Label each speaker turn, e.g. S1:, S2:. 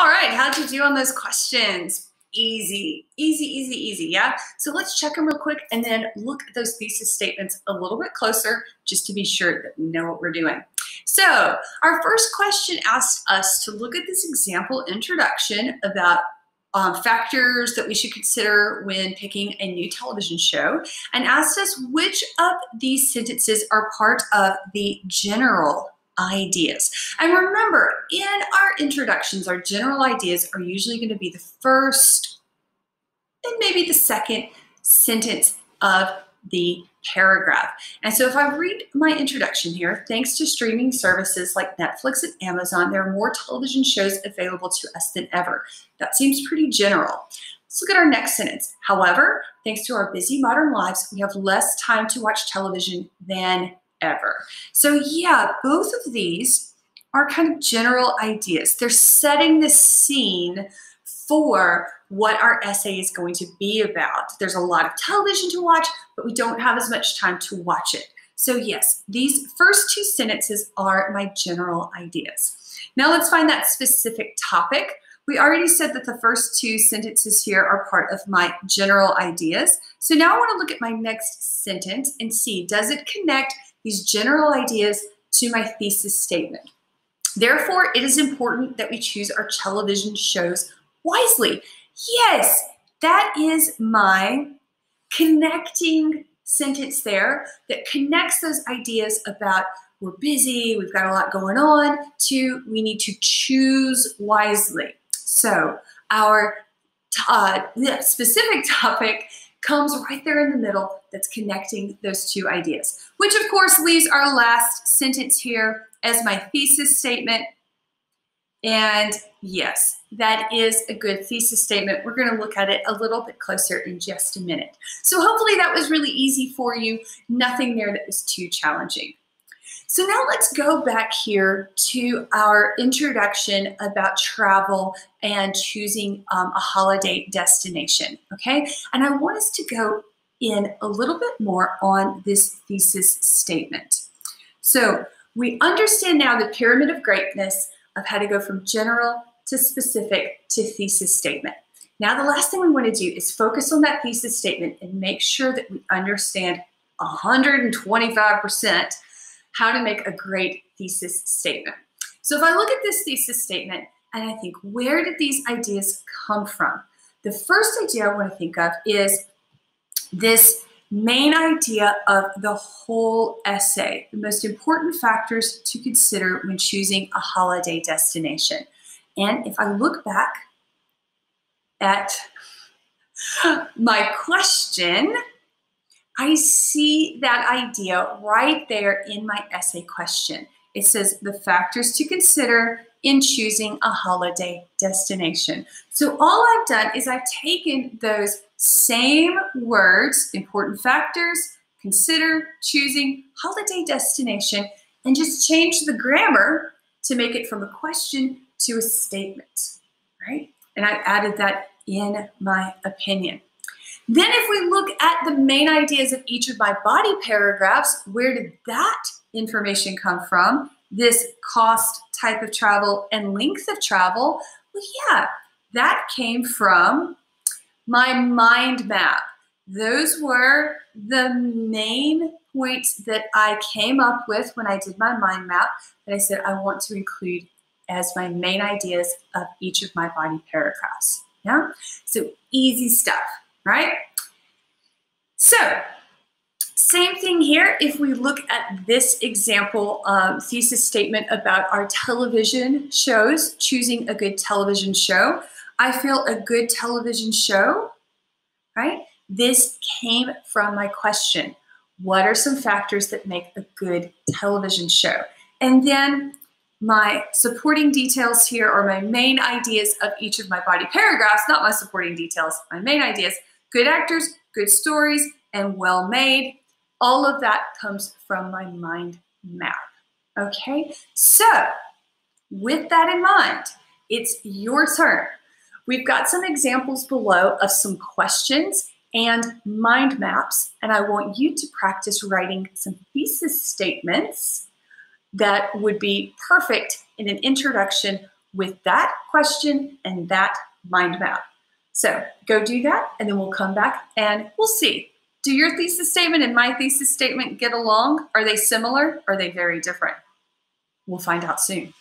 S1: All right, how'd you do on those questions? Easy, easy, easy, easy, yeah? So let's check them real quick and then look at those thesis statements a little bit closer just to be sure that we know what we're doing. So our first question asked us to look at this example introduction about um, factors that we should consider when picking a new television show and asked us which of these sentences are part of the general ideas. And remember, in our introductions, our general ideas are usually going to be the first and maybe the second sentence of the paragraph. And so if I read my introduction here, thanks to streaming services like Netflix and Amazon, there are more television shows available to us than ever. That seems pretty general. Let's look at our next sentence. However, thanks to our busy modern lives, we have less time to watch television than ever. So yeah, both of these are kind of general ideas. They're setting the scene for what our essay is going to be about. There's a lot of television to watch, but we don't have as much time to watch it. So yes, these first two sentences are my general ideas. Now let's find that specific topic. We already said that the first two sentences here are part of my general ideas. So now I want to look at my next sentence and see, does it connect these general ideas to my thesis statement? Therefore, it is important that we choose our television shows wisely. Yes, that is my connecting sentence there that connects those ideas about we're busy, we've got a lot going on, to we need to choose wisely. So our uh, specific topic comes right there in the middle that's connecting those two ideas, which of course leaves our last sentence here as my thesis statement. And yes, that is a good thesis statement. We're going to look at it a little bit closer in just a minute. So hopefully that was really easy for you. Nothing there that was too challenging. So now let's go back here to our introduction about travel and choosing um, a holiday destination, okay? And I want us to go in a little bit more on this thesis statement. So we understand now the pyramid of greatness of how to go from general to specific to thesis statement. Now the last thing we want to do is focus on that thesis statement and make sure that we understand 125% how to make a great thesis statement. So if I look at this thesis statement and I think, where did these ideas come from? The first idea I want to think of is this main idea of the whole essay, the most important factors to consider when choosing a holiday destination. And if I look back at my question, I see that idea right there in my essay question. It says the factors to consider in choosing a holiday destination. So all I've done is I've taken those same words, important factors, consider, choosing, holiday destination, and just changed the grammar to make it from a question to a statement, right? And I've added that in my opinion. Then if we look at the main ideas of each of my body paragraphs, where did that information come from? This cost, type of travel, and length of travel? Well, yeah, that came from my mind map. Those were the main points that I came up with when I did my mind map that I said I want to include as my main ideas of each of my body paragraphs. Yeah, so easy stuff, right? So same thing here. If we look at this example um, thesis statement about our television shows, choosing a good television show, I feel a good television show, right? This came from my question. What are some factors that make a good television show? And then my supporting details here are my main ideas of each of my body paragraphs, not my supporting details, my main ideas. Good actors, good stories, and well made. All of that comes from my mind map. Okay, so with that in mind, it's your turn. We've got some examples below of some questions and mind maps, and I want you to practice writing some thesis statements that would be perfect in an introduction with that question and that mind map. So go do that, and then we'll come back and we'll see. Do your thesis statement and my thesis statement get along? Are they similar? Are they very different? We'll find out soon.